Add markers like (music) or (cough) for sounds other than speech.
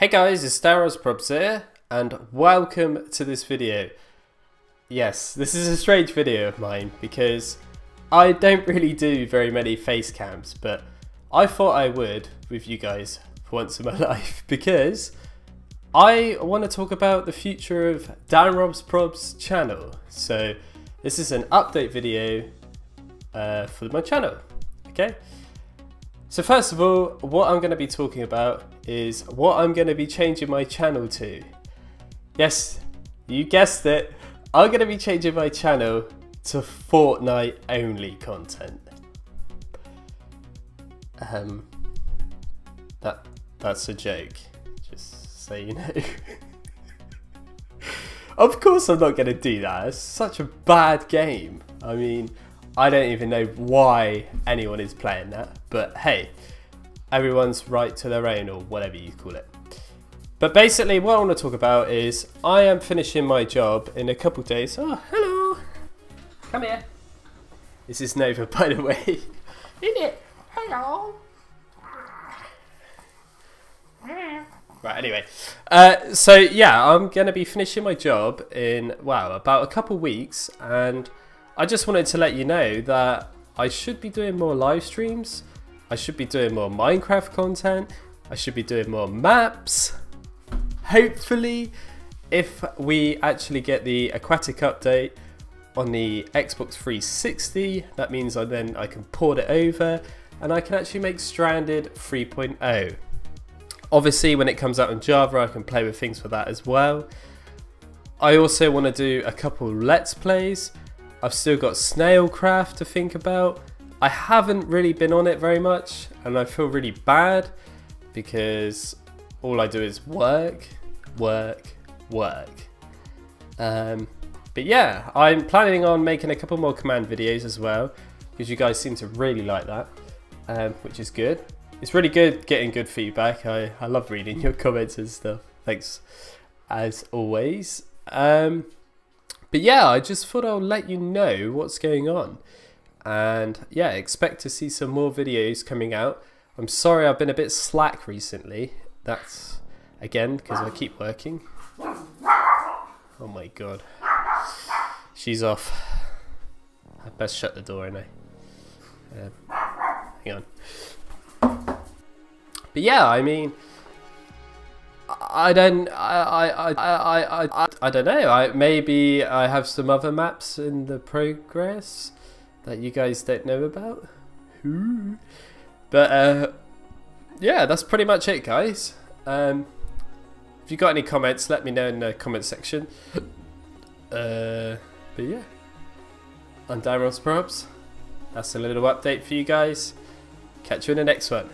Hey guys, it's Dan Robs Probs here, and welcome to this video. Yes, this is a strange video of mine because I don't really do very many face cams, but I thought I would with you guys for once in my (laughs) life because I want to talk about the future of Dan Robs Probs channel. So this is an update video uh, for my channel, okay? So first of all, what I'm going to be talking about is what I'm going to be changing my channel to. Yes, you guessed it. I'm going to be changing my channel to Fortnite only content. Um, that that's a joke. Just so you know. (laughs) of course, I'm not going to do that. It's such a bad game. I mean, I don't even know why anyone is playing that, but hey, everyone's right to their own or whatever you call it. But basically, what I want to talk about is I am finishing my job in a couple days. Oh, hello! Come here. This is Nova, (laughs) by the way. In it. Hello. Right, anyway. Uh, so, yeah, I'm going to be finishing my job in, wow, about a couple weeks. And I just wanted to let you know that I should be doing more live streams. I should be doing more Minecraft content. I should be doing more maps. Hopefully, if we actually get the aquatic update on the Xbox 360, that means I then I can port it over and I can actually make Stranded 3.0. Obviously, when it comes out in Java, I can play with things for that as well. I also want to do a couple Let's Plays. I've still got Snailcraft to think about. I haven't really been on it very much, and I feel really bad because all I do is work, work, work. Um, but yeah, I'm planning on making a couple more command videos as well because you guys seem to really like that, um, which is good it's really good getting good feedback. I, I love reading (laughs) your comments and stuff. Thanks as always. Um, but yeah, I just thought I'll let you know what's going on. And yeah, expect to see some more videos coming out. I'm sorry I've been a bit slack recently. That's, again, because I keep working. Oh my god. She's off. I best shut the door, innit? Um, hang on. But yeah, I mean, I don't, I, I, I, I, I, I don't know. I maybe I have some other maps in the progress that you guys don't know about. But uh, yeah, that's pretty much it, guys. Um, if you got any comments, let me know in the comment section. Uh, but yeah, I'm Dan Robs Probs. That's a little update for you guys. Catch you in the next one.